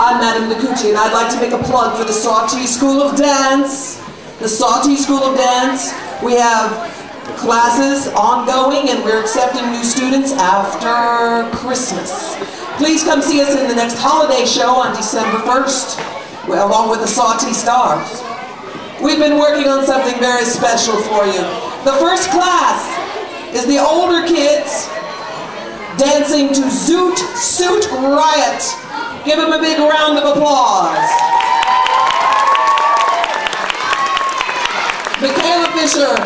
I'm Madame Micucci, and I'd like to make a plug for the Sautee School of Dance. The Sautee School of Dance. We have classes ongoing, and we're accepting new students after Christmas. Please come see us in the next holiday show on December 1st, along with the Sautee Stars. We've been working on something very special for you. The first class is the older kids dancing to Zoot Suit Riot. Give them a big round of applause. Michaela Fisher,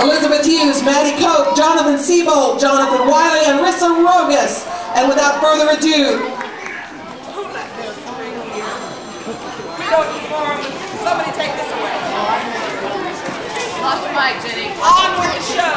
Elizabeth Hughes, Maddie Cope, Jonathan Siebold, Jonathan Wiley, and Rissa Rogus. And without further ado, We don't perform. Somebody take this away. Lost the mic, Ginny. On with the show.